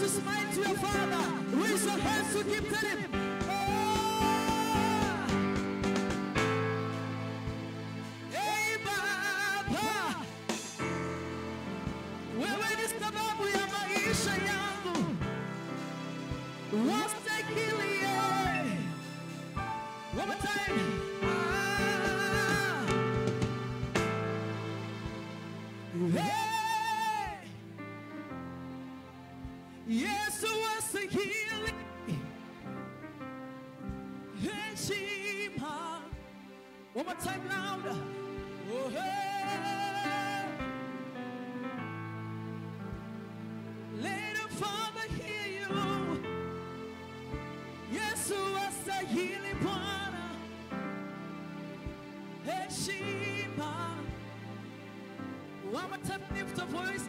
to smile to your father, raise your hands to give to him. Ah! Yangu. Wastahili. One more time. Yesu wastahili. Heshima. One more time louder. Oh. Let the Father hear you. One more time, lift your voice.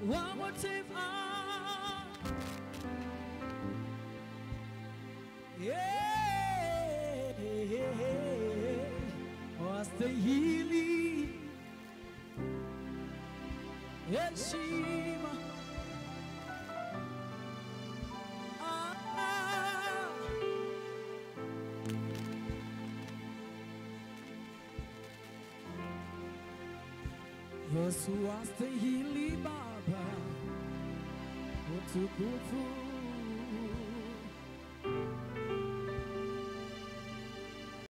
One more time ah. Yeah, wastahili heshima. Ah, 我走不出